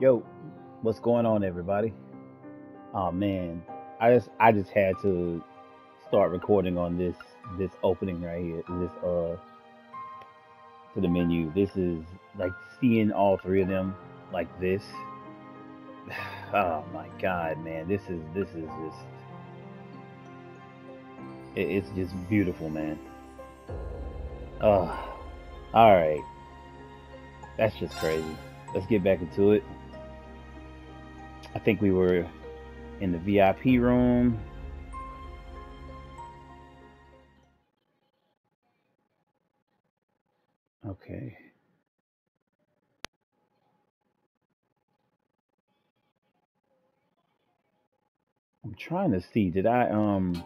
Yo, what's going on, everybody? Oh man, I just I just had to start recording on this this opening right here. This uh to the menu. This is like seeing all three of them like this. Oh my god, man, this is this is just it, it's just beautiful, man. Oh, all right, that's just crazy. Let's get back into it. I think we were in the VIP room. Okay. I'm trying to see. Did I um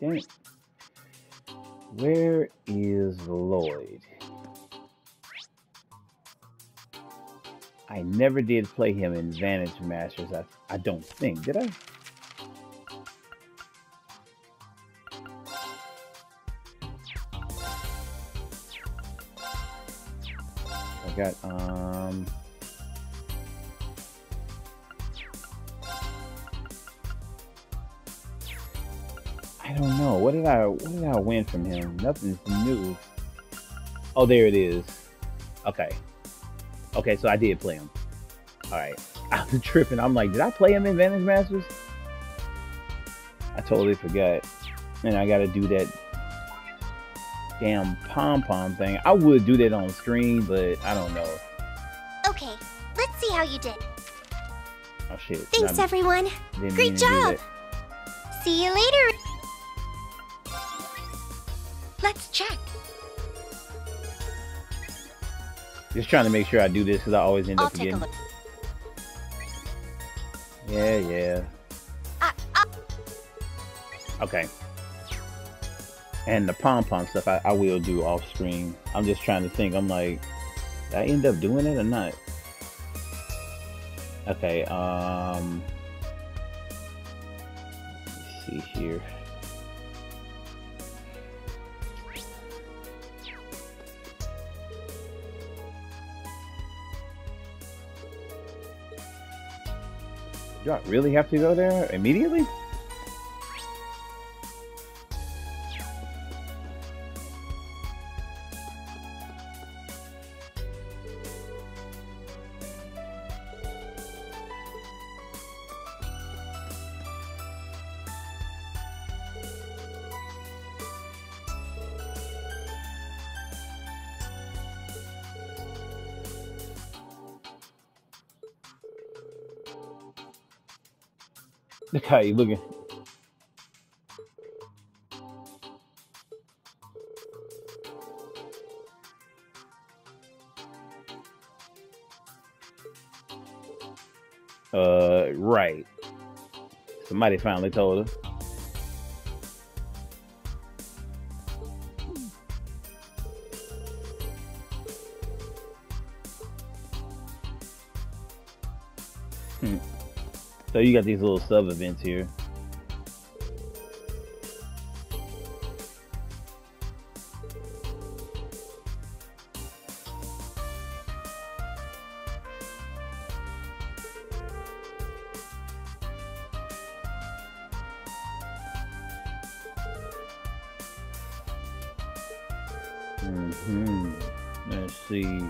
Damn it. Where is Lloyd? I never did play him in Vantage Masters. I, I don't think. Did I? I got um I don't know. What did I what did I win from him? Nothing's new. Oh, there it is. Okay. Okay, so I did play him. All right. I was tripping. I'm like, did I play him in Vantage Masters? I totally forgot. And I got to do that damn pom pom thing. I would do that on screen, but I don't know. Okay, let's see how you did. Oh shit. Thanks, I everyone. Great job. See you later. Let's check. Just trying to make sure I do this because I always end I'll up take a forgetting. look. Yeah, yeah. Ah, ah, Okay. And the pom pom stuff I, I will do off screen. I'm just trying to think. I'm like, did I end up doing it or not? Okay, um let's see here. Do I really have to go there immediately? How you looking. Uh, right. Somebody finally told her. So you got these little sub events here. hmm Let's see.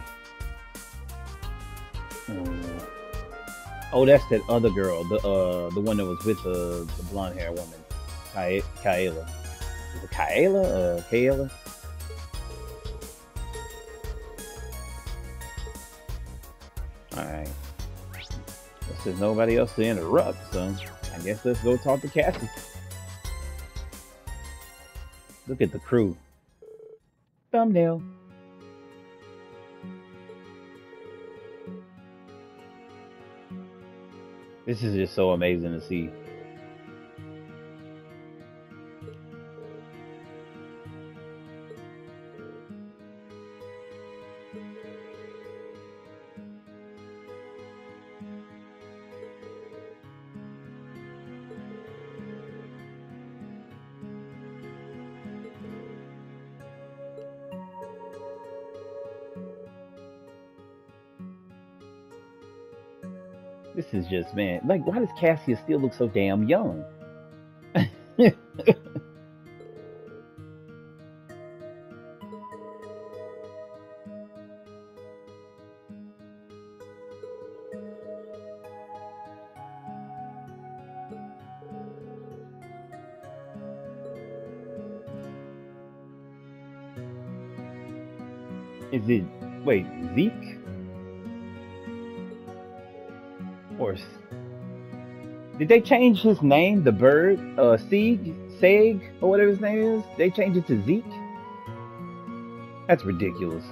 Uh, oh, that's that other girl, the uh, the one that was with the the blonde hair woman, Kyla. Is it Kyla? Uh, Kayla? All right. There's nobody else to interrupt, so I guess let's go talk to Cassie. Look at the crew. Thumbnail. This is just so amazing to see. Just man. Like, why does Cassia still look so damn young? Or did they change his name? The bird, uh, Sieg, Seg, or whatever his name is. They changed it to Zeke. That's ridiculous.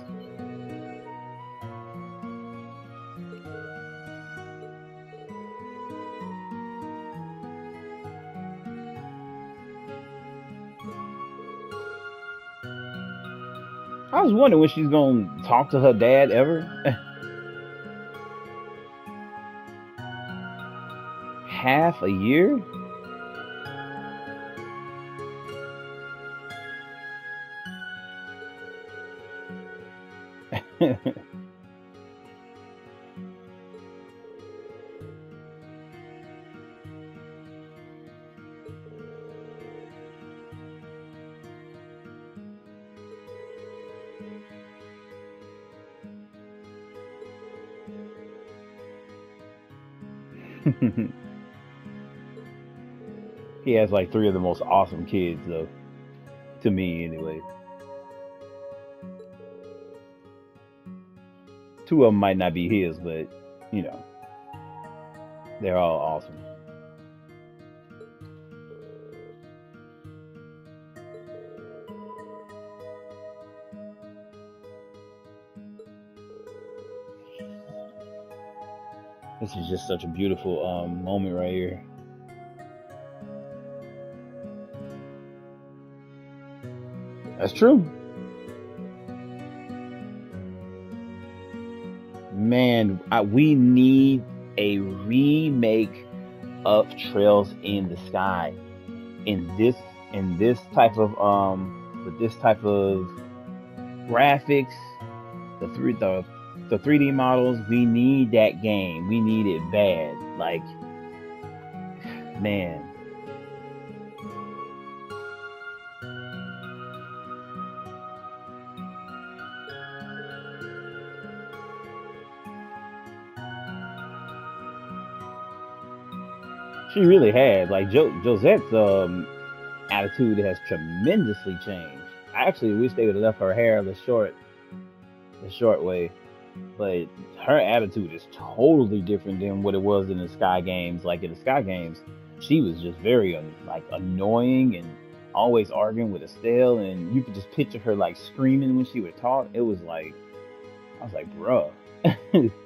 I was wondering when she's gonna talk to her dad ever. Half a year? Has like three of the most awesome kids, though. To me, anyway. Two of them might not be his, but you know, they're all awesome. This is just such a beautiful um, moment right here. That's true. Man, I, we need a remake of Trails in the Sky in this in this type of um with this type of graphics, the three the the 3D models. We need that game. We need it bad. Like, man. She really has. Like jo- Josette's um, attitude has tremendously changed. I actually wish they would have left her hair the short, the short way. But her attitude is totally different than what it was in the Sky Games. Like in the Sky Games, she was just very um, like annoying and always arguing with Estelle, and you could just picture her like screaming when she would talk. It was like, I was like, bruh.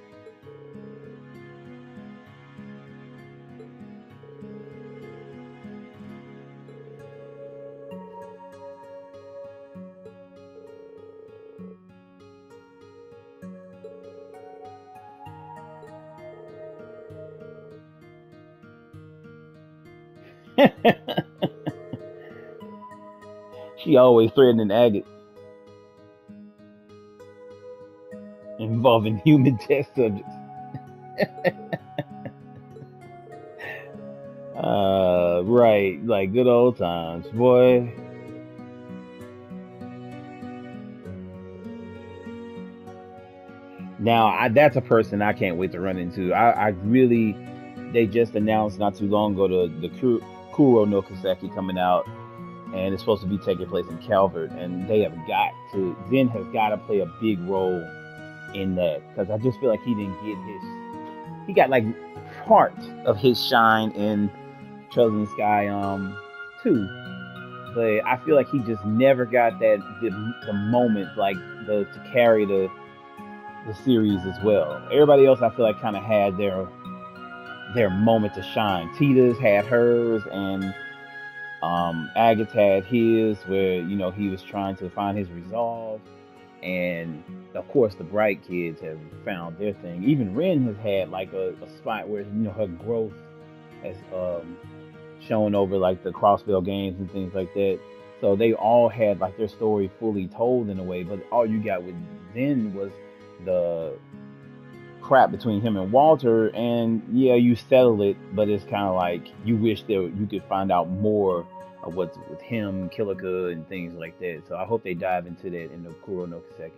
she always threatening Agate involving human test subjects. uh, right, like good old times, boy. Now, I, that's a person I can't wait to run into. I, I really, they just announced not too long ago the the Kuro, Kuro no Kiseki coming out, and it's supposed to be taking place in Calvard, and they have got to. Zin has got to play a big role in that because I just feel like he didn't get his. He got like part of his shine in Trails in the Sky um too, but I feel like he just never got that the, the moment like the to carry the the series as well. Everybody else I feel like kind of had their their moment to shine. Tita's had hers and um Agate's had his where you know he was trying to find his resolve and of course the bright kids have found their thing. Even Ren has had like a, a spot where you know her growth has um shown over like the Crossbell games and things like that. So they all had like their story fully told in a way, but all you got with Zin was the crap between him and Walter, and yeah, you settle it, but it's kind of like you wish that you could find out more of what's with him, Kilika, and things like that. So I hope they dive into that in the Kuro no Kiseki.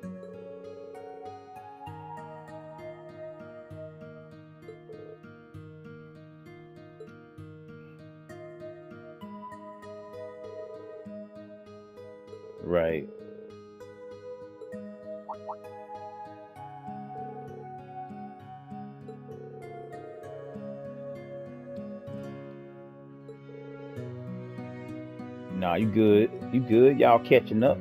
Right. Nah, you good. You good. Y'all catching up.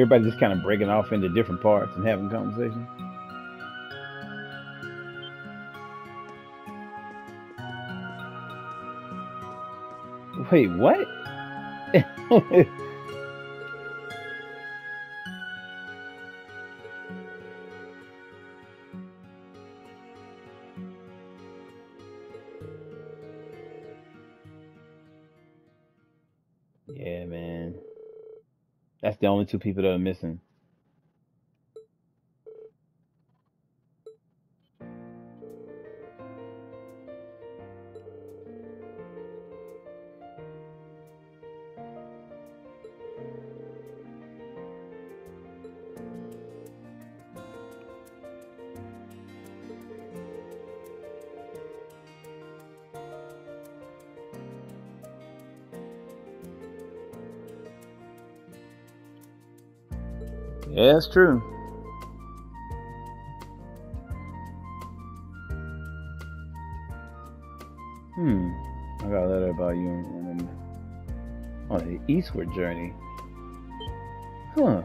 Everybody just kind of breaking off into different parts and having conversation. Wait, what? the only two people that are missing. True. Hmm. I got a letter about you on, on the eastward journey. Huh.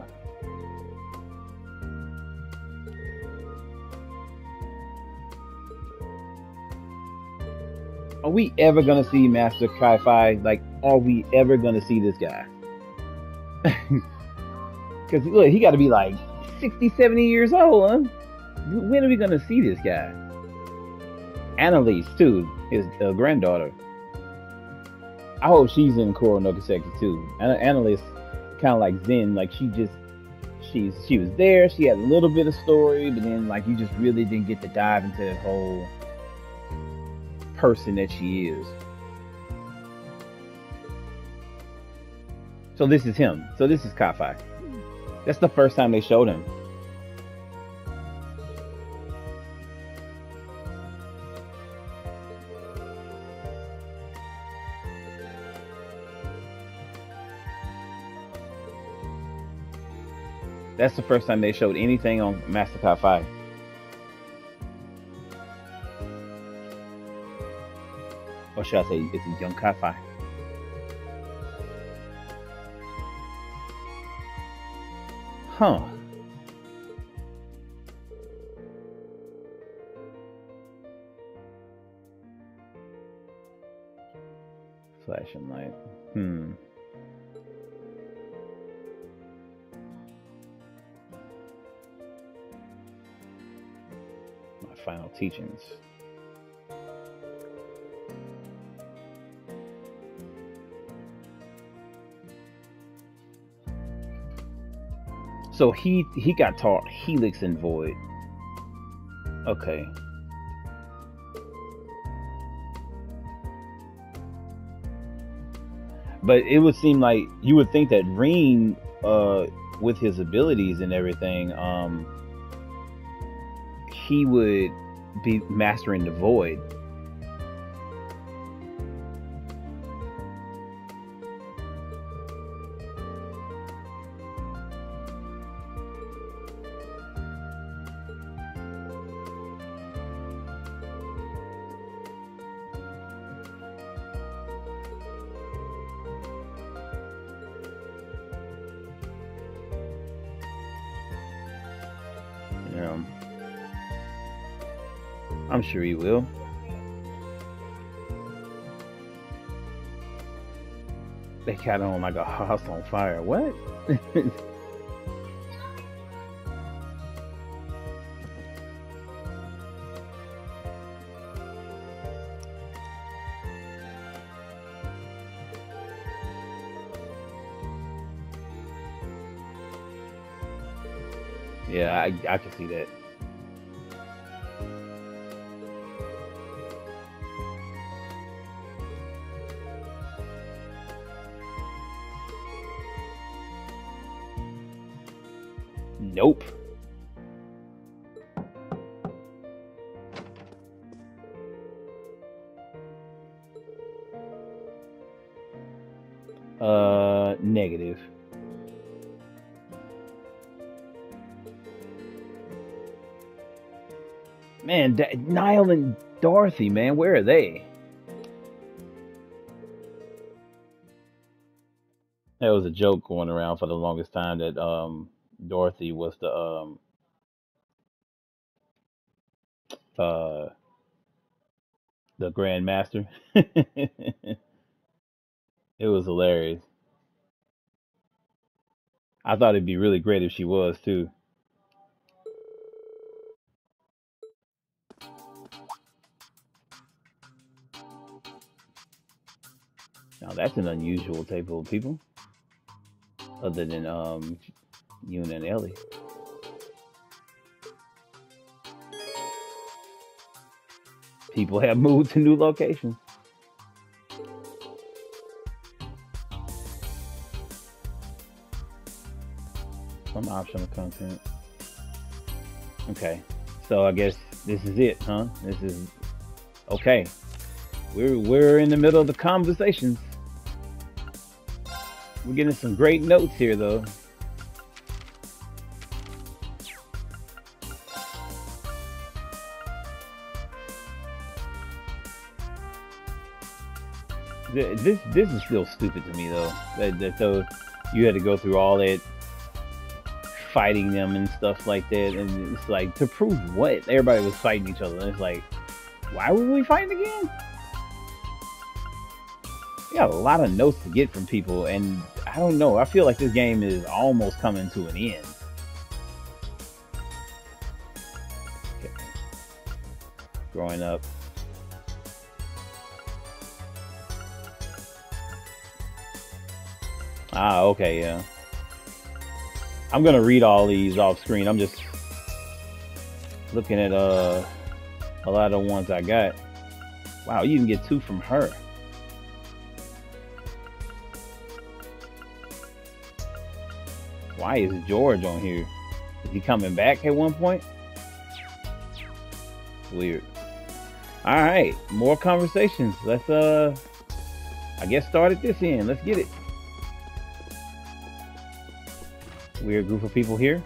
Are we ever gonna see Master Kai-Fi? Like, are we ever gonna see this guy? Because look, he got to be like 60, 70 years old, huh? When are we going to see this guy? Anelace, too, his uh, granddaughter. I hope she's in Kuro no Kiseki, too. Anna- Anelace, kind of like Zin, like she just, she's she was there, she had a little bit of story, but then like you just really didn't get to dive into that whole person that she is. So this is him. So this is Kai-Fi. That's the first time they showed him. That's the first time they showed anything on Master Kai-Fi. Or should I say, it's a young Kai-Fi. Huh. Flashing light. Hmm. My final teachings. So he he got taught Helix and Void. Okay. But it would seem like you would think that Rean, uh, with his abilities and everything, um, he would be mastering the Void. I'm sure he will. They got on like a house on fire. What? I, can see that. Dorothy, man, where are they? There was a joke going around for the longest time that um Dorothy was the um uh the Grand Master. it was hilarious. I thought it'd be really great if she was too. Now that's an unusual table of people, other than um Yoon and Ellie. People have moved to new locations. Some optional content. Okay, so I guess this is it, huh? This is okay. We're we're in the middle of the conversations. We're getting some great notes here, though. This this is still stupid to me, though. That, that though you had to go through all that fighting them and stuff like that, and it's like to prove what everybody was fighting each other. And it's like, why were we fighting again? Got a lot of notes to get from people, and I don't know. I feel like this game is almost coming to an end. Okay. Growing up. Ah, okay, yeah. I'm gonna read all these off screen. I'm just looking at uh a lot of the ones I got. Wow, you can get two from her. Why is George on here? Is he coming back at one point? Weird. All right, more conversations. Let's uh, I guess start at this end. Let's get it. Weird group of people here.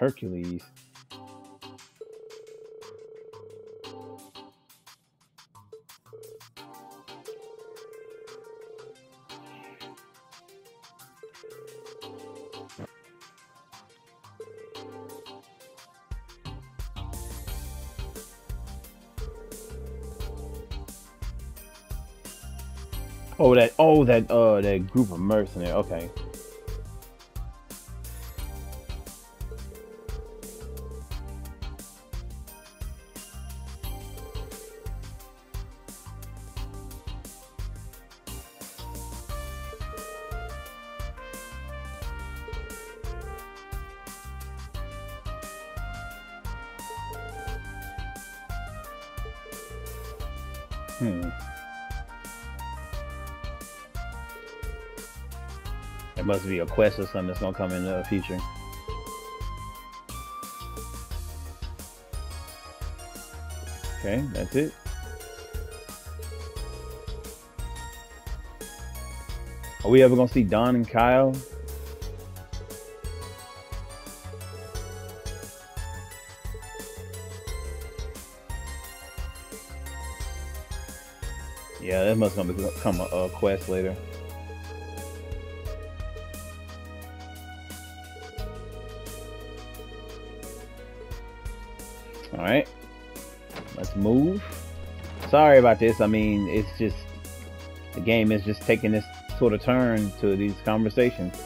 Hercules. Oh, that oh that uh that group of mercenaries. Okay. Must be a quest or something that's gonna come in the future. Okay, that's it. Are we ever gonna see Don and Kyle? Yeah, that must become a, a quest later. Sorry about this. I mean, it's just the game is just taking this sort of turn to these conversations.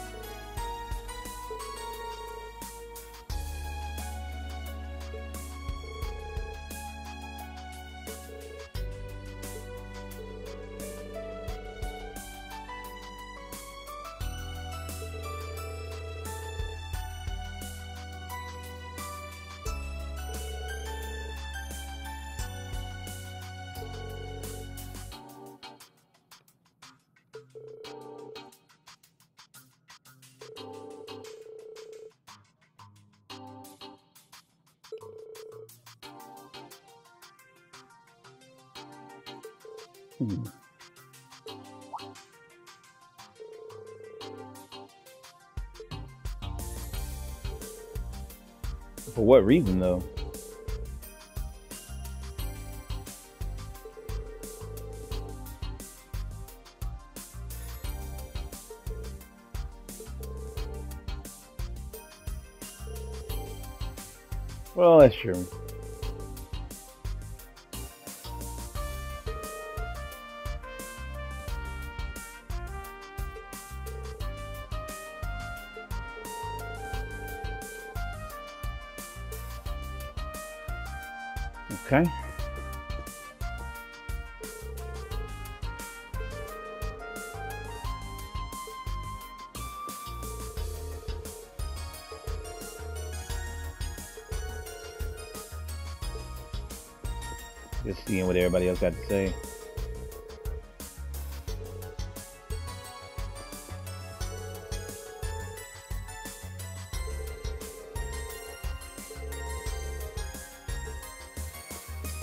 Hmm. For what reason, though? Got.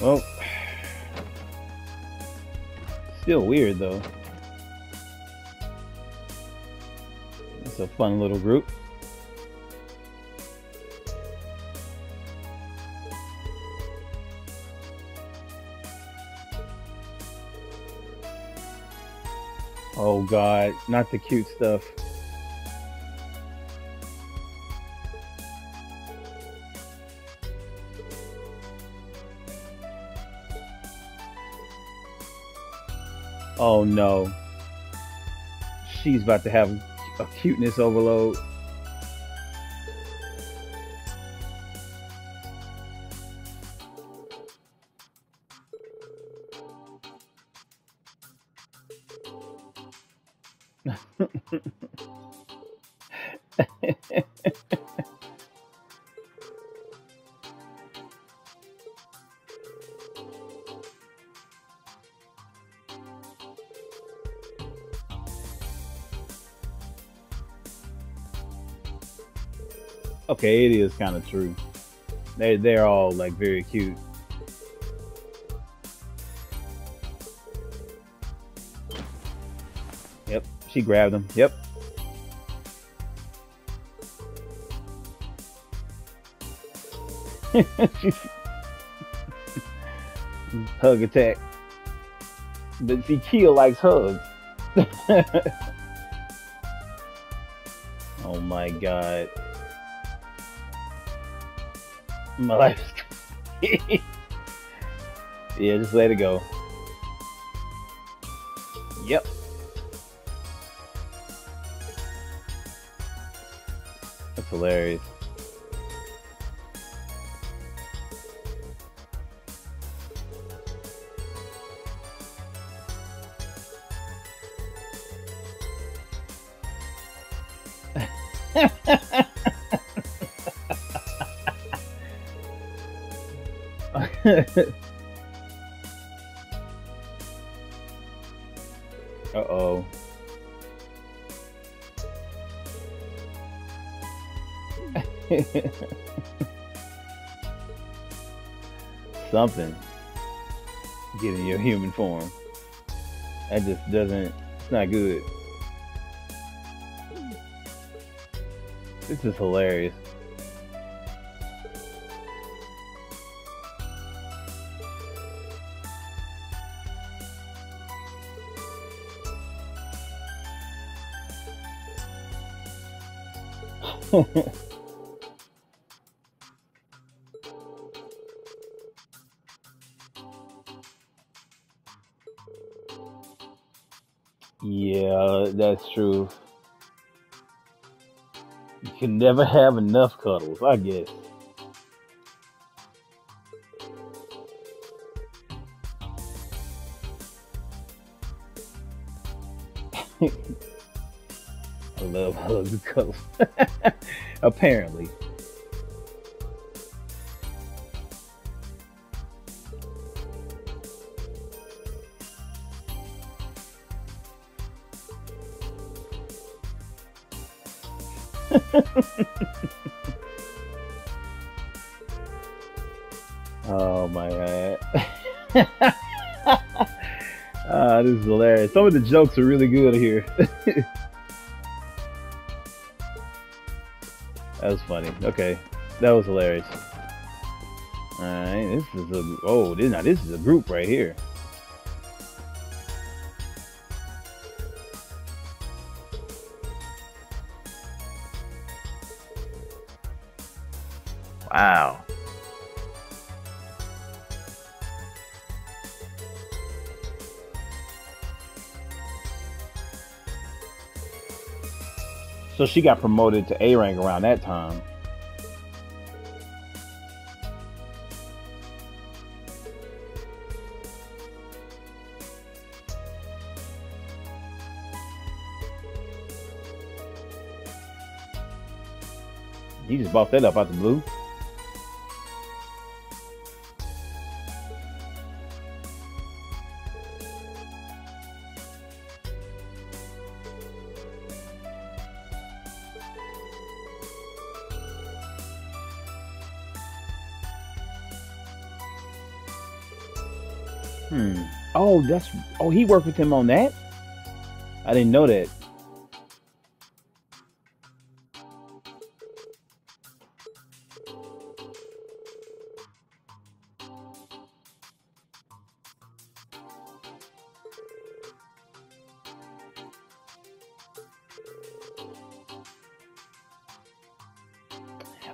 Well, still weird though. It's a fun little group. Oh god, not the cute stuff. Oh no. She's about to have a cuteness overload. Kind of true. They they're all like very cute. Yep, she grabbed him. Yep. Hug attack. But see, Kia likes hugs. oh my god. My life Yeah, just let it go. Yep. That's hilarious. Uh-oh. Something. Getting your human form. That just doesn't, it's not good. This is hilarious. yeah, that's true. You can never have enough cuddles, I guess. I love and cuddles. Apparently. oh my god. Ah, this is hilarious. Some of the jokes are really good here. That was funny. Okay. That was hilarious. Alright, this is a oh this now this is a group right here. Wow. So she got promoted to A rank around that time. He just bought that up out the blue. That's. Oh, he worked with him on that. I didn't know that.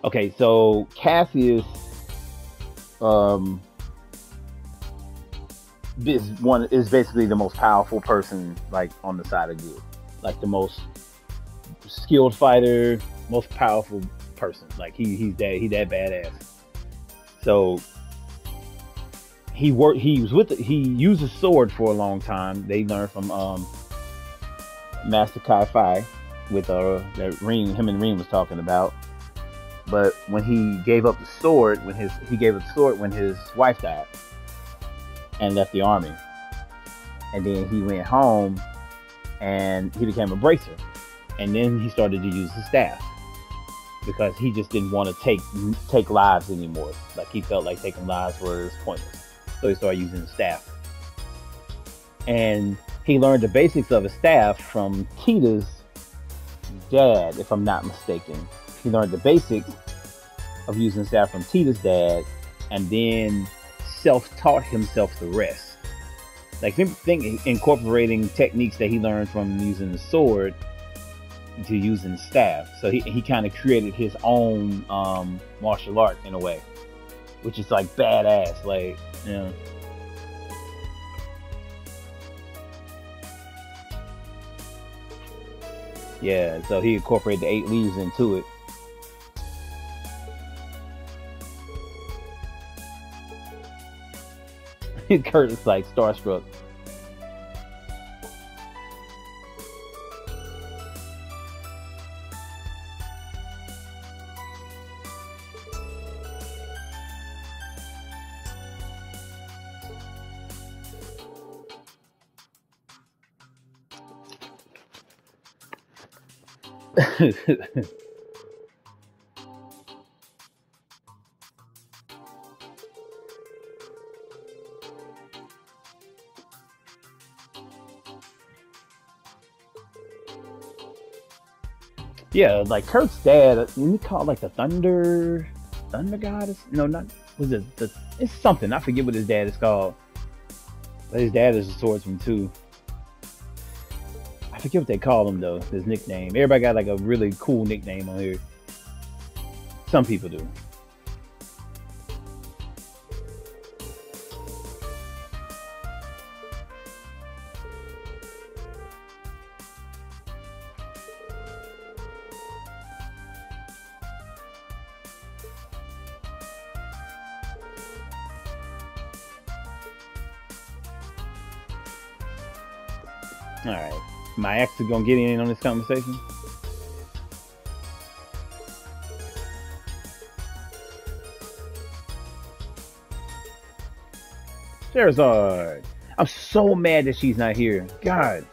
Okay, so Cassius, um, is one is basically the most powerful person like on the side of good, like the most skilled fighter, most powerful person. Like he he's that he that badass. So he worked. He was with. The, he used a sword for a long time. They learned from um, Master Kai Fi with uh that Rean. Him and Rean was talking about. But when he gave up the sword, when his he gave up the sword when his wife died and left the army. And then he went home and he became a bracer. And then he started to use his staff because he just didn't want to take take lives anymore. Like he felt like taking lives was pointless. So he started using the staff. And he learned the basics of a staff from Tita's dad, if I'm not mistaken. He learned the basics of using staff from Tita's dad, and then self-taught himself the rest. Like think, think incorporating techniques that he learned from using the sword to using staff. So he, he kind of created his own um, martial art in a way, which is like badass. Like, you know. Yeah, so he incorporated the eight leaves into it. Kurt is like starstruck. yeah, like Kurt's dad, you call it like the Thunder, Thunder Goddess? No, not was it the? It's something. I forget what his dad is called. But his dad is a swordsman too. I forget what they call him though. His nickname. Everybody got like a really cool nickname on here. Some people do. Gonna get in on this conversation. Scherazard. I'm so mad that she's not here. God.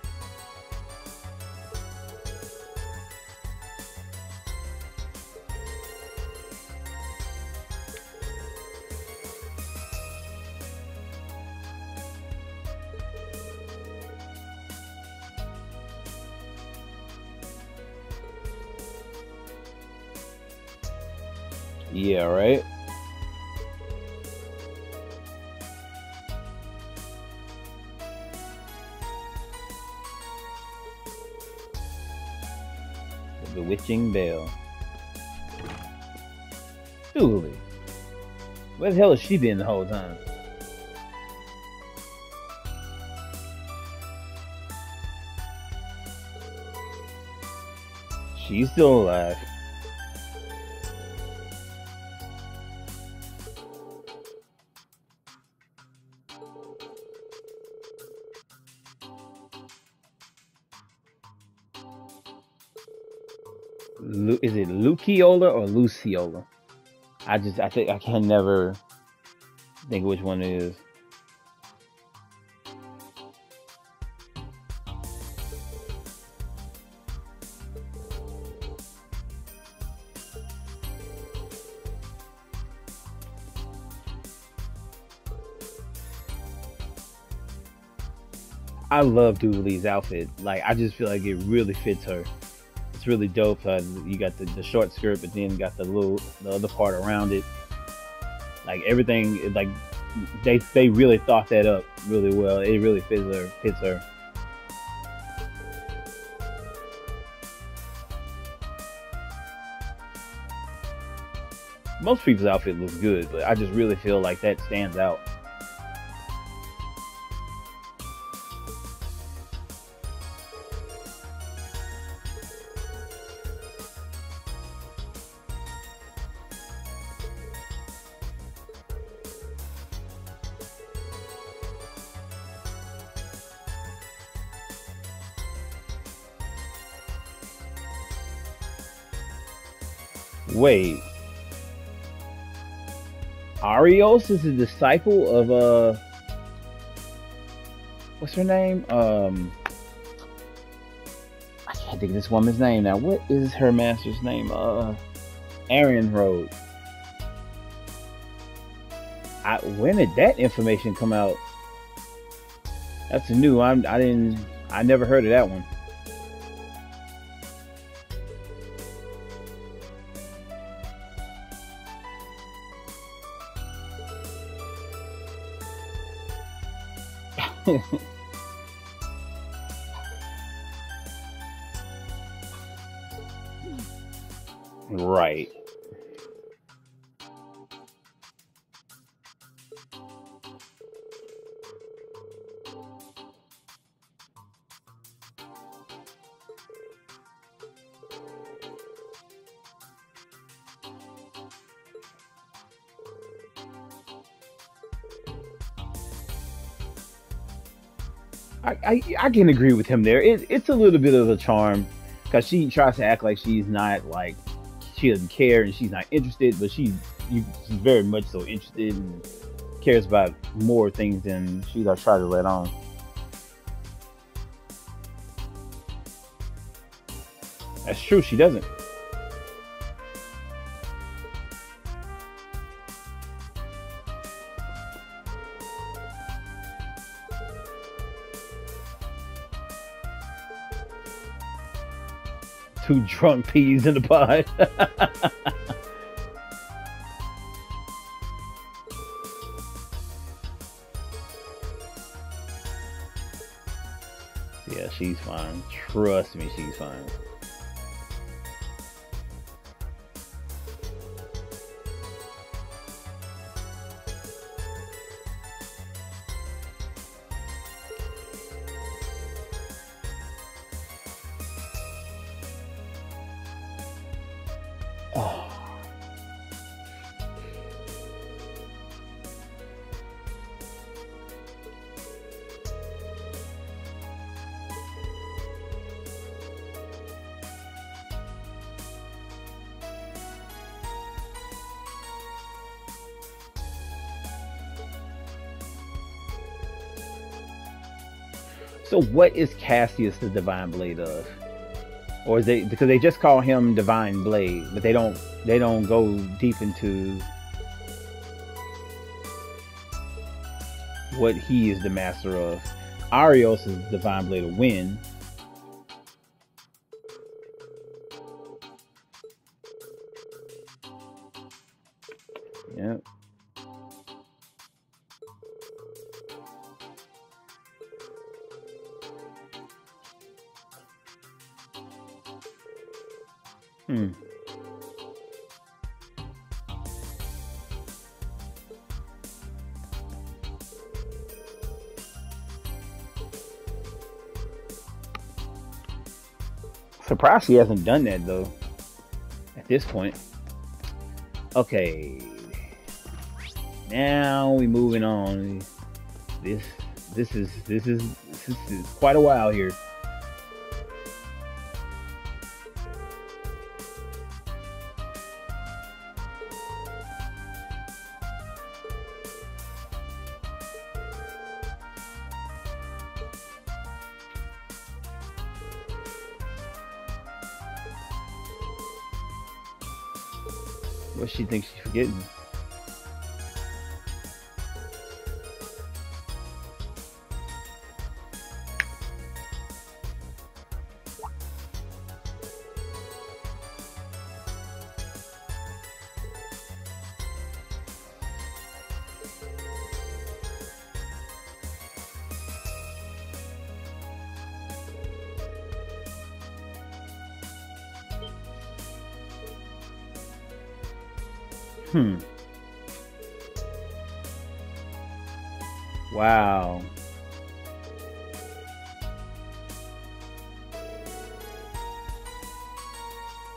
She been the whole time? She's still alive. Lu- is it Luciola or Luciola? I just I think I can never think which one it is. I love Dooley's outfit. Like I just feel like it really fits her. It's really dope. Uh, you got the, the short skirt, but then got the little the other part around it. Like everything, like they they really thought that up really well. It really fits her. Fits her. Most people's outfit looks good, but I just really feel like that stands out. Wait. Arios is a disciple of uh what's her name? Um I can't think of this woman's name now. What is her master's name? Uh Arianrhod. I when did that information come out? That's new. I'm I didn't I never heard of that one. right. I, I, can agree with him there. It, it's a little bit of a charm because she tries to act like she's not like she doesn't care and she's not interested, but she she's very much so interested and cares about more things than she does try to let on. That's true. She doesn't. Two drunk peas in the pod. yeah, she's fine. Trust me, she's fine. So what is Cassius the Divine Blade of? Or is they because they just call him Divine Blade, but they don't they don't go deep into what he is the master of. Arios is the Divine Blade of Wind. Surprised he hasn't done that though. At this point. Okay. Now we moving on. This this is this is this is quite a while here. Hmm. Wow.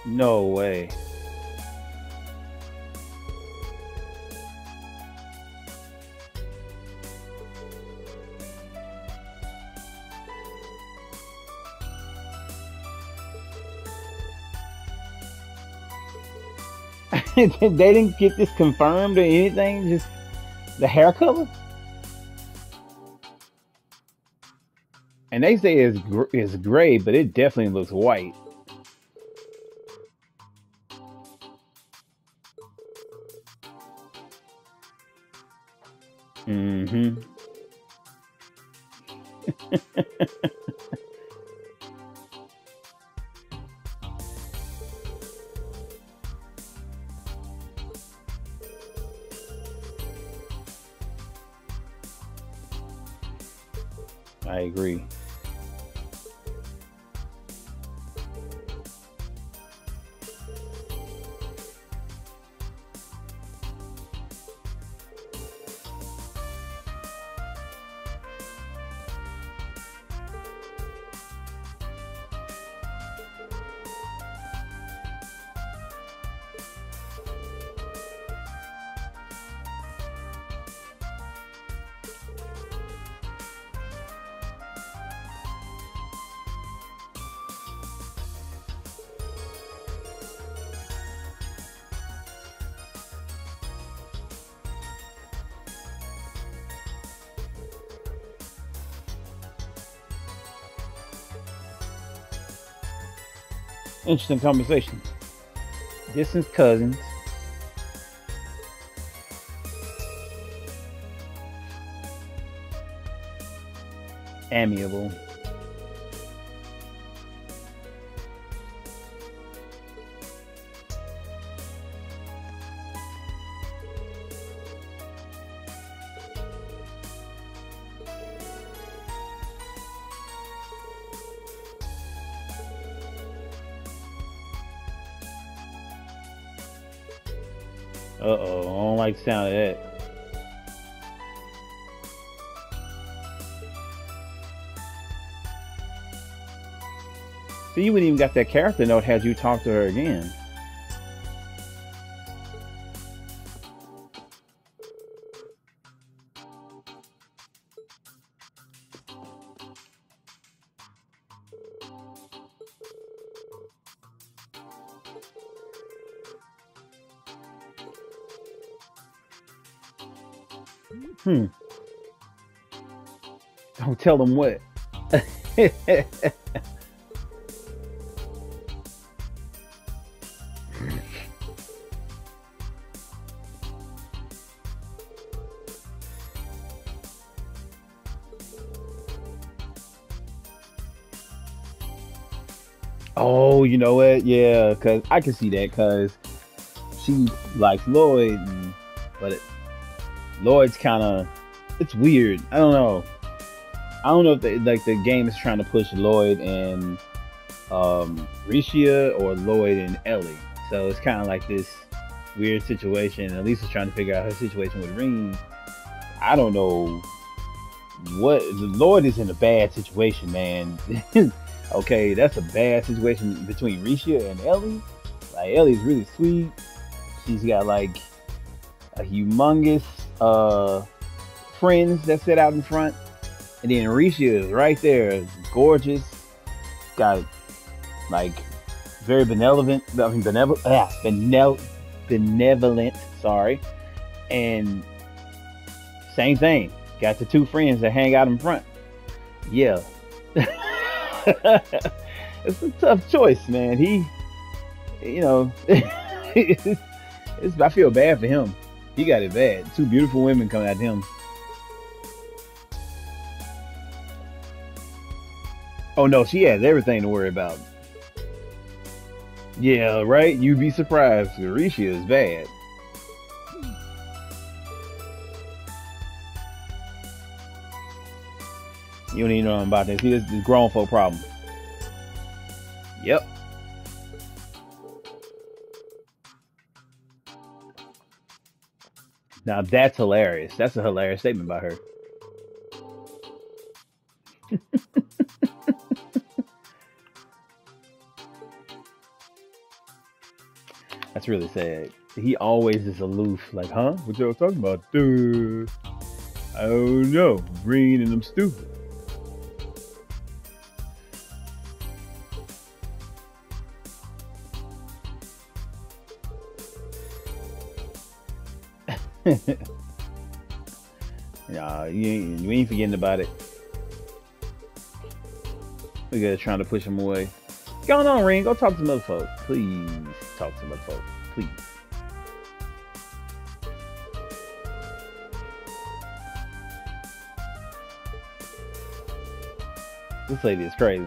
No way. they didn't get this confirmed or anything. Just the hair color. And they say it's gr- it's gray, but it definitely looks white. Interesting conversation. Distant cousins. Amiable. Don't like the sound of that. So you wouldn't even got that character note had you talked to her again. Tell them what. oh, you know what? Yeah, cause I can see that cause she likes Lloyd, and, but it, Lloyd's kind of it's weird. I don't know. I don't know if they, like the game is trying to push Lloyd and um, Rixia or Lloyd and Elie. So it's kind of like this weird situation. At least is trying to figure out her situation with Rean. I don't know what the Lloyd is in a bad situation, man. okay, that's a bad situation between Rixia and Elie. Like Elie's really sweet. She's got like a humongous uh friends that sit out in front. And then Rixia is right there, gorgeous, got like very benevolent, I mean benevolent, ah, benevol- benevolent, sorry. And same thing, got the two friends that hang out in front. Yeah. it's a tough choice, man. He, you know, it's, it's, I feel bad for him. He got it bad. Two beautiful women coming at him. Oh no, she has everything to worry about. Yeah, right? You'd be surprised. Rixia is bad. You don't even know about this. See, this is grown folk problem. Yep. Now that's hilarious. That's a hilarious statement by her. really sad. He always is aloof, like, huh? What y'all talking about? Duh. Oh, I don't know. Green and I'm stupid. nah, you ain't, you ain't forgetting about it. We got trying to push him away. Go on, Rean. Go talk to some other folks. Please talk to some other folks. Please. This lady is crazy.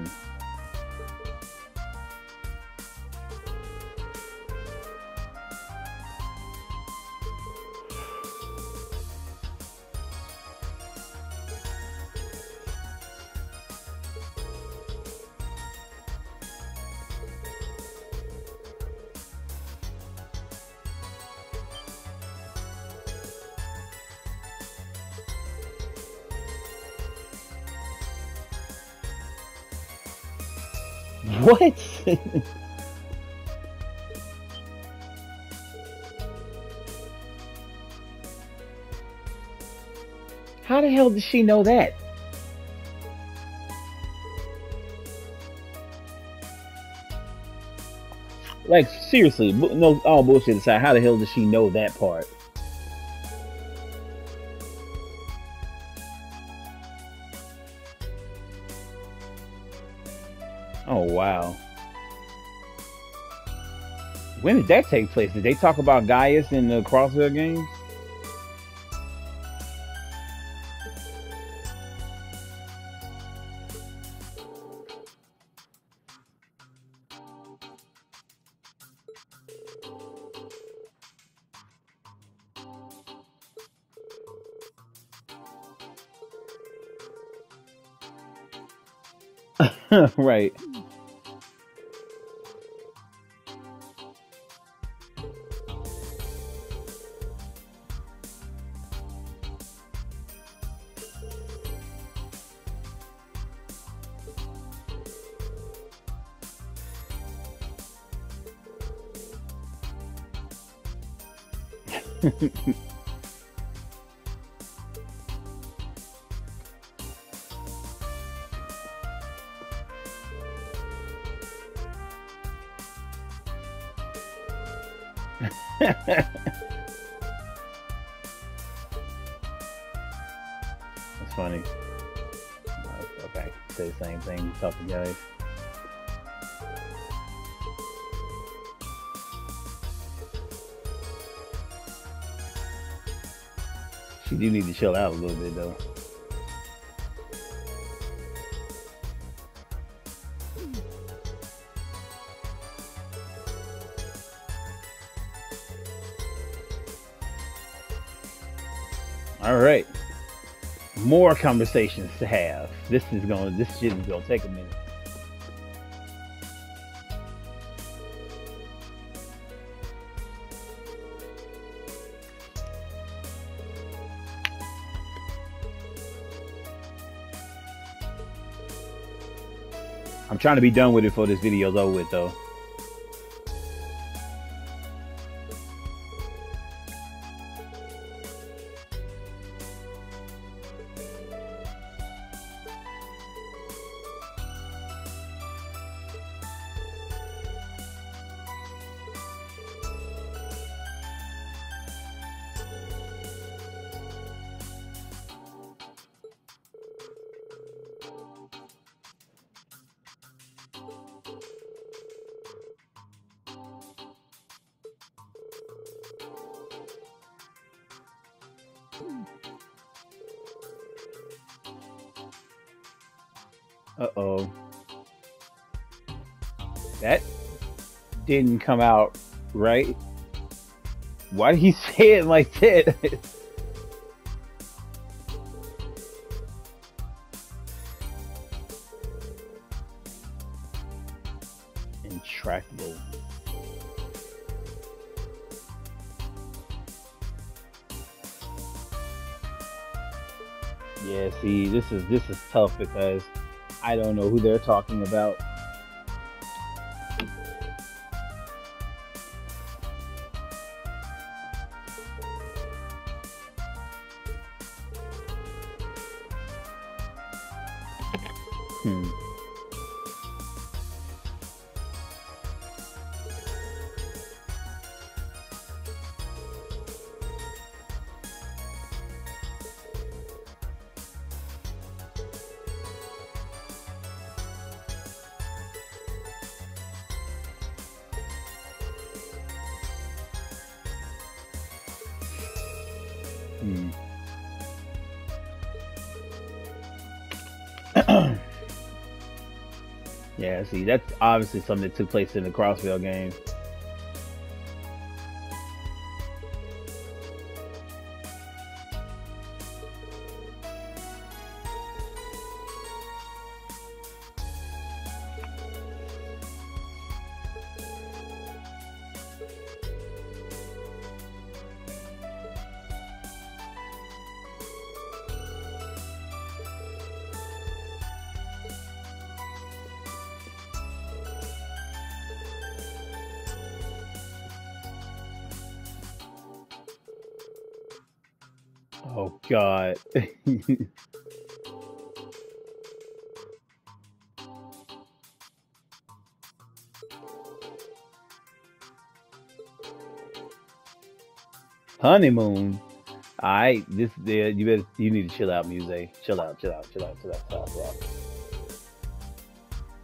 Does she know that? Like seriously, no, all bullshit aside, how the hell does she know that part? Oh wow. When did that take place? Did they talk about Gaius in the Crossbell games? right. She do need to chill out a little bit though. All right. More conversations to have. This is going to this shit is gonna take a minute. I'm trying to be done with it before this video's over with though. Didn't come out right. Why did he say it like that? Intractable. Yeah, see, this is this is tough because I don't know who they're talking about. Hmm. yeah, see, that's obviously something that took place in the Crossbell game. Honeymoon. Alright, this there you better you need to chill out, Musse. Chill out, chill out, chill out, chill out, chill out, chill out.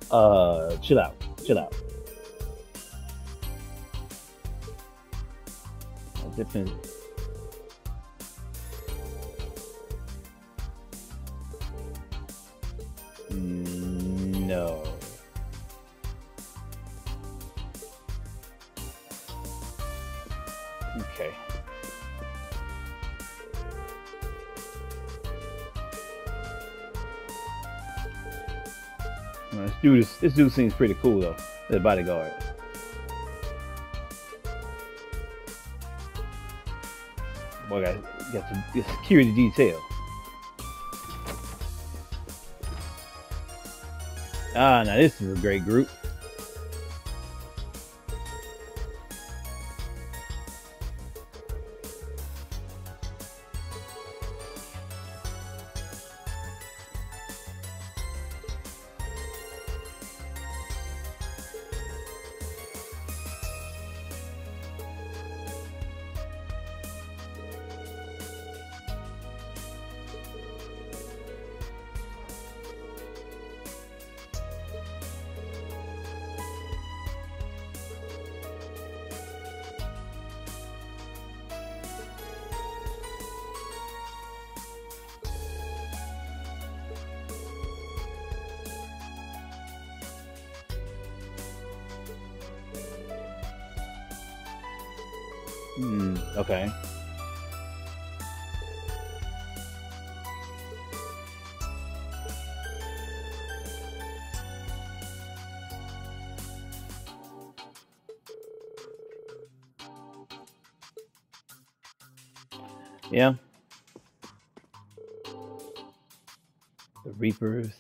Uh chill out, chill out. Different dude is, this dude seems pretty cool though. The bodyguard. Boy, got got some security detail. Ah, now this is a great group.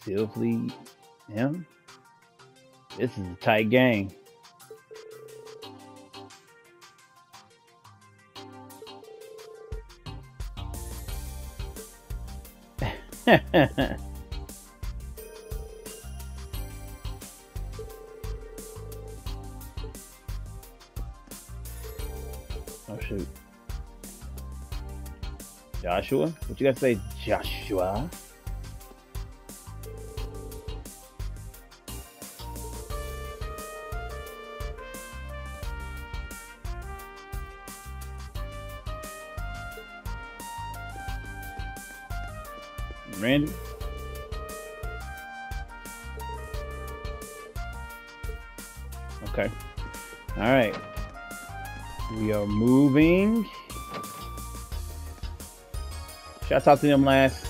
Fleet. Yeah. This is a tight game. oh shoot. Joshua? What you got to say, Joshua? Randy? Okay. All right. We are moving. Should out to them last?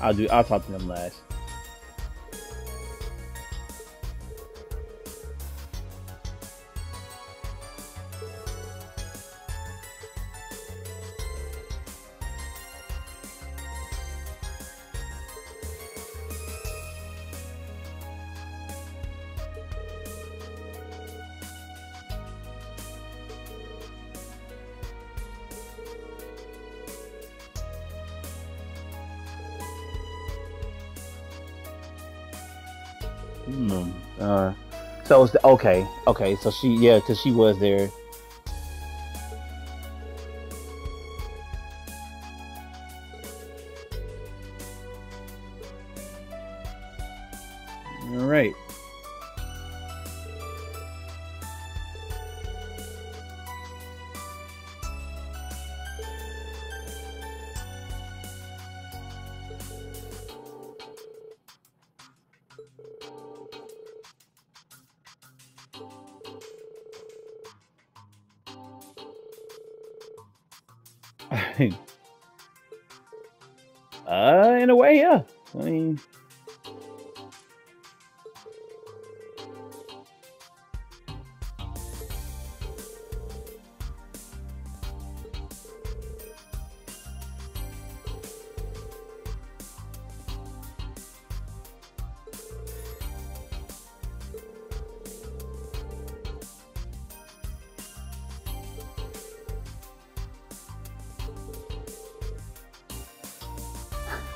I'll do. I'll talk to them last. The, okay, okay. So she, yeah, because she was there.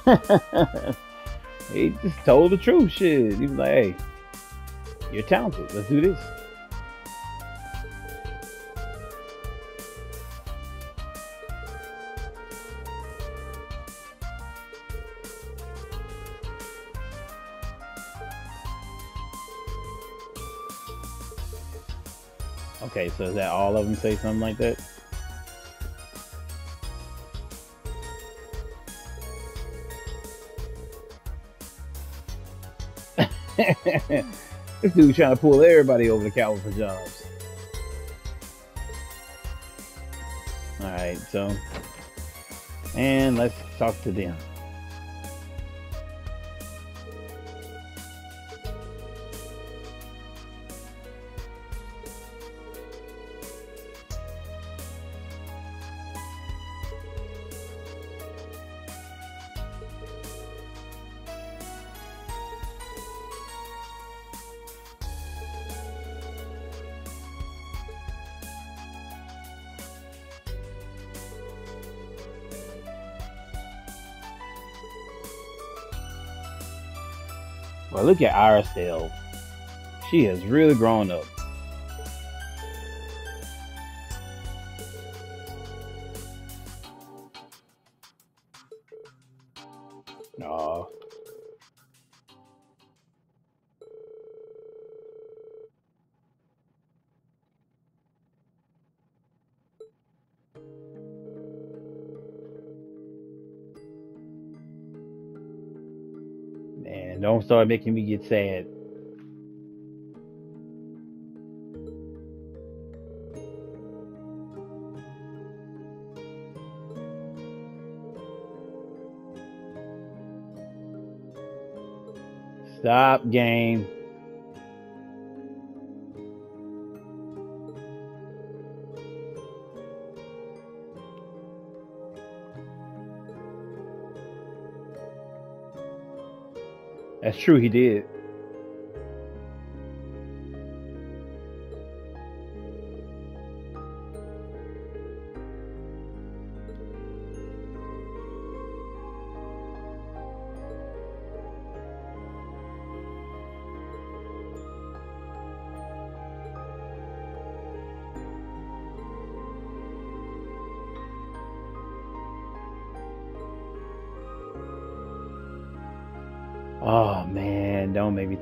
he just told the truth. Shit, he was like, "Hey, you're talented. Let's do this." Okay, so is that all of them say something like that? this dude trying to pull everybody over the counter for jobs. All right, so and let's talk to them. Look at Arisdale. She has really grown up. Don't start making me get sad. Stop game. That's true, he did.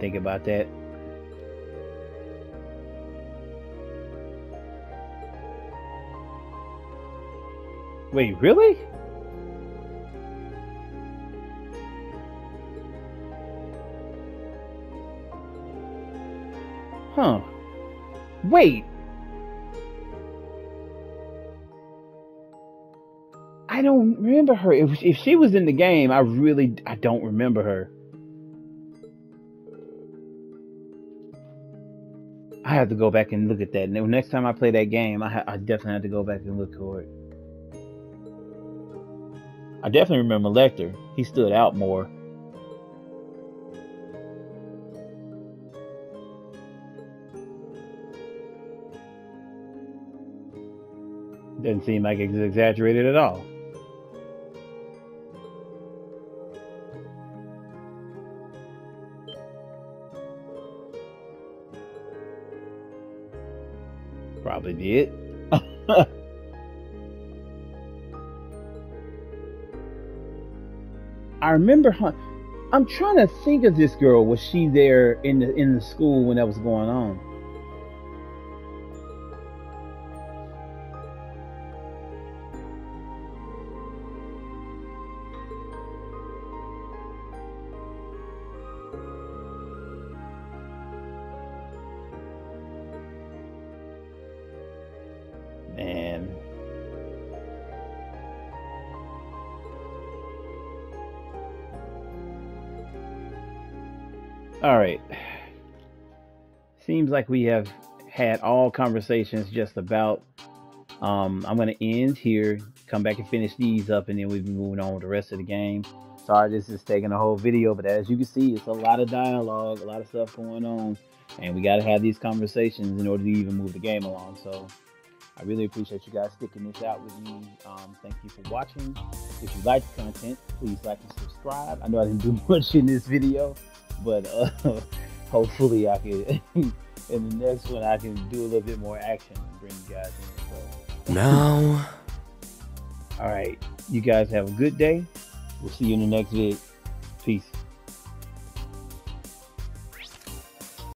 Think about that. Wait, really? Huh. Wait. I don't remember her. If, if she was in the game, I really I don't remember her. I have to go back and look at that. Next time I play that game, I, I definitely have to go back and look for it. I definitely remember Lechter. He stood out more. Doesn't seem like it's exaggerated at all. Probably did. I remember her. I'm trying to think of this girl. Was she there in the in the school when that was going on? Like we have had all conversations just about. Um, I'm going to end here, come back and finish these up, and then we'll be moving on with the rest of the game. Sorry, this is taking a whole video, but as you can see, it's a lot of dialogue, a lot of stuff going on, and we got to have these conversations in order to even move the game along. So I really appreciate you guys sticking this out with me. Um, thank you for watching. If you like the content, please like and subscribe. I know I didn't do much in this video, but uh, hopefully I can, in the next one, I can do a little bit more action and bring you guys in. So, Now, all right. You guys have a good day. We'll see you in the next vid. Peace.